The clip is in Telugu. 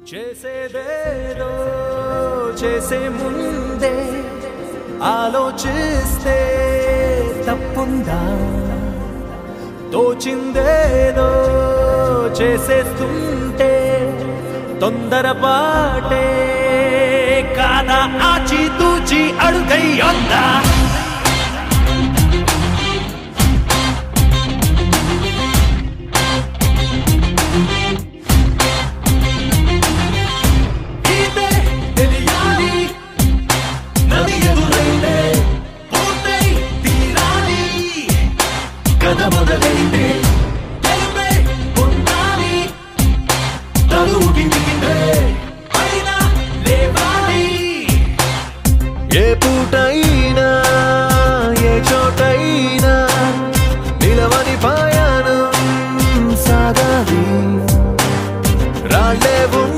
చేసేదేదో చేసే ముందే ఆలోచిస్తే తప్పుందా? తోచిందేదో చేసేస్తుంటే తొందరపాటే కాదా ఆచి తూచి అడుగై ఉందా? కథ మొదలైతే గెలుపే పొందాలి తలువుకి దిగితే అయినా లేవాలి ఏ పూటైనా ఏ చోటైనా నిలవని పాయానం సాగాలి. రాళ్ళే ఉన్న